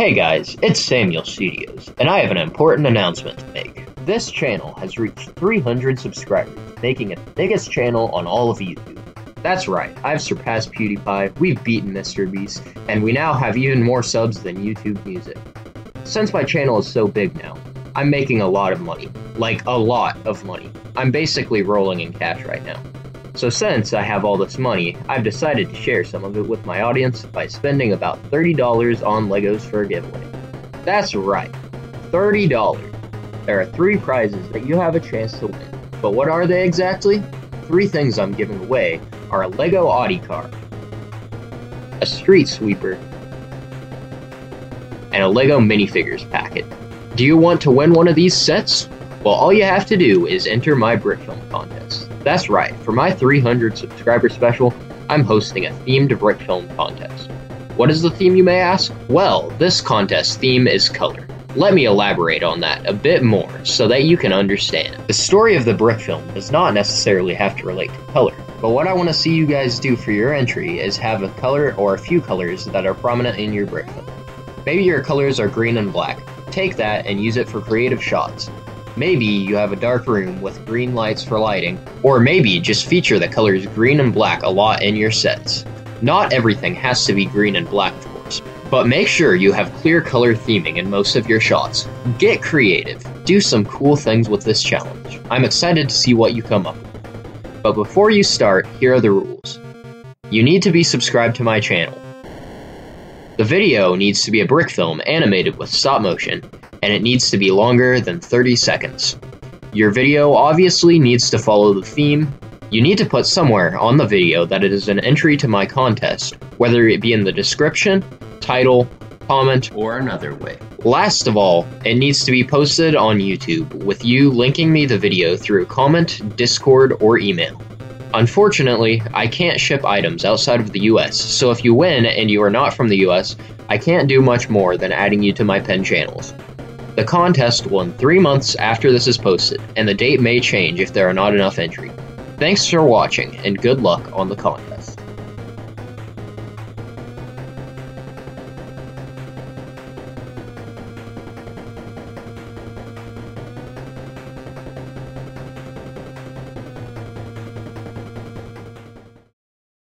Hey guys, it's Samuel Studios, and I have an important announcement to make. This channel has reached 300 subscribers, making it the biggest channel on all of YouTube. That's right, I've surpassed PewDiePie, we've beaten MrBeast, and we now have even more subs than YouTube Music. Since my channel is so big now, I'm making a lot of money. Like, a lot of money. I'm basically rolling in cash right now. So since I have all this money, I've decided to share some of it with my audience by spending about $30 on Legos for a giveaway. That's right, $30. There are three prizes that you have a chance to win. But what are they exactly? Three things I'm giving away are a Lego Audi car, a street sweeper, and a Lego minifigures packet. Do you want to win one of these sets? Well, all you have to do is enter my brick film contest. That's right, for my 300 subscriber special, I'm hosting a themed brick film contest. What is the theme, you may ask? Well, this contest theme is color. Let me elaborate on that a bit more so that you can understand. The story of the brick film does not necessarily have to relate to color, but what I want to see you guys do for your entry is have a color or a few colors that are prominent in your brick film. Maybe your colors are green and black. Take that and use it for creative shots. Maybe you have a dark room with green lights for lighting, or maybe just feature the colors green and black a lot in your sets. Not everything has to be green and black, of course, but make sure you have clear color theming in most of your shots. Get creative, do some cool things with this challenge. I'm excited to see what you come up with. But before you start, here are the rules. You need to be subscribed to my channel. The video needs to be a brick film animated with stop motion, and it needs to be longer than 30 seconds. Your video obviously needs to follow the theme. You need to put somewhere on the video that it is an entry to my contest, whether it be in the description, title, comment, or another way. Last of all, it needs to be posted on YouTube, with you linking me the video through comment, Discord, or email. Unfortunately, I can't ship items outside of the US, so if you win and you are not from the US, I can't do much more than adding you to my pen channels. The contest end three months after this is posted, and the date may change if there are not enough entries. Thanks for watching, and good luck on the contest.